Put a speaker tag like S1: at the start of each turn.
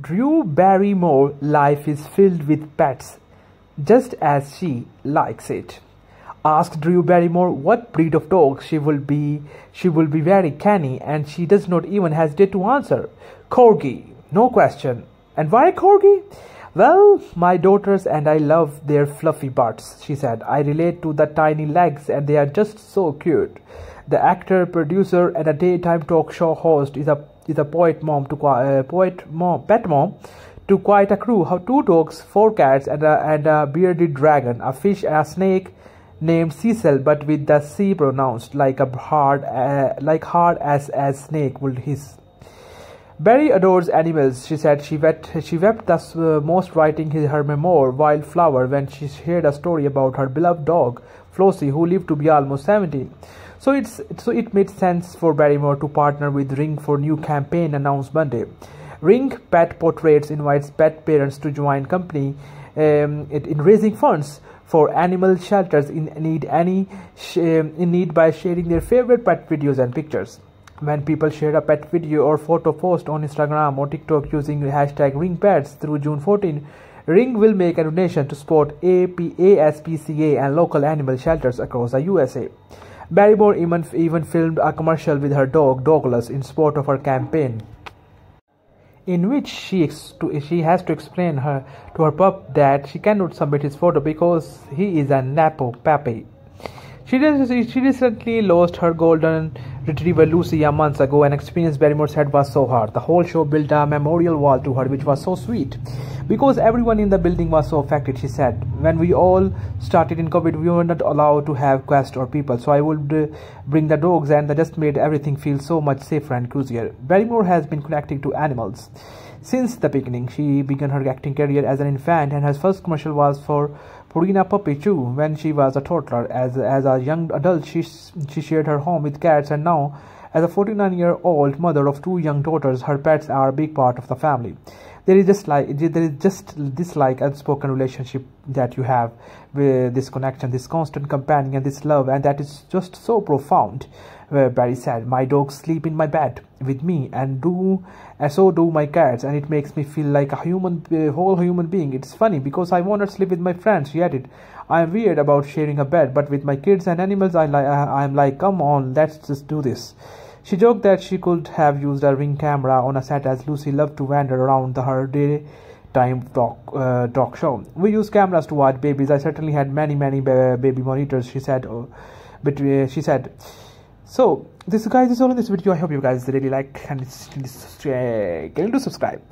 S1: Drew Barrymore life is filled with pets, just as she likes it. Ask Drew Barrymore what breed of dog she will be. She will be very canny, and she does not even hesitate to answer. Corgi, no question. And why Corgi? Well, my daughters and I love their fluffy butts, she said. I relate to the tiny legs, and they are just so cute. The actor, producer, and a daytime talk show host is a is a poet mom to uh, poet mom pet mom to quite a crew. How two dogs, four cats, and a, and a bearded dragon, a fish, and a snake named Cecil, but with the C pronounced like a hard uh, like hard as as snake would hiss. Barry adores animals, she said. She wept, she wept thus uh, most writing his, her memoir, Wildflower, when she shared a story about her beloved dog, Flossie, who lived to be almost 70. So it's so it made sense for Barrymore to partner with Ring for new campaign announced Monday. Ring Pet Portraits invites pet parents to join company um, in raising funds for animal shelters in need any um, in need by sharing their favorite pet videos and pictures. When people share a pet video or photo post on Instagram or TikTok using hashtag ringpets through June 14, Ring will make a donation to support ASPCA and local animal shelters across the USA. Barrymore even, even filmed a commercial with her dog Douglas in support of her campaign, in which she, she has to explain her to her pup that she cannot submit his photo because he is a Napo Papi. She, she recently lost her golden retriever Lucy a month ago and experience Barrymore said was so hard. The whole show built a memorial wall to her which was so sweet. Because everyone in the building was so affected, she said. When we all started in COVID, we were not allowed to have guests or people. So I would uh, bring the dogs and that just made everything feel so much safer and cozier. Barrymore has been connecting to animals. Since the beginning, she began her acting career as an infant and her first commercial was for Purina Chew when she was a toddler. As, as a young adult, she, she shared her home with cats and now, as a 49-year-old mother of two young daughters, her pets are a big part of the family there is just like there is just this like unspoken relationship that you have with this connection this constant companion and this love and that is just so profound where Barry said, My dogs sleep in my bed with me and do and so do my cats and it makes me feel like a human a whole human being. It's funny because I want to sleep with my friends, she added. I'm weird about sharing a bed, but with my kids and animals I like I'm like, come on, let's just do this. She joked that she could have used a ring camera on a set as Lucy loved to wander around the her daytime talk, uh, talk show. We use cameras to watch babies. I certainly had many, many baby monitors, she said. Uh, but uh, she said, so this guys is all in this video. I hope you guys really like and it's, uh, get to subscribe.